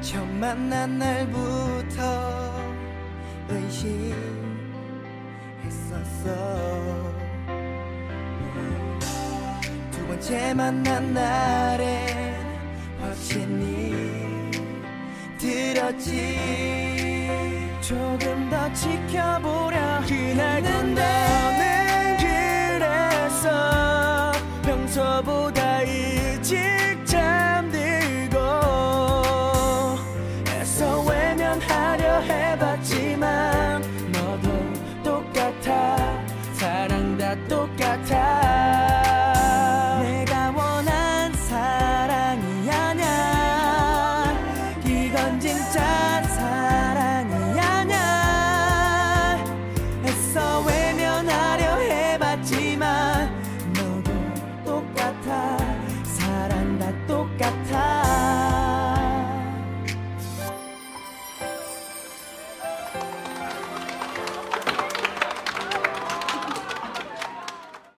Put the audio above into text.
처음 만난 날부터 의심했었어. 두 번째 만난 날에 확신이 들었지. 조금 더 지켜보려 그날 했는데. 나는 그래서 평소보다 heaven.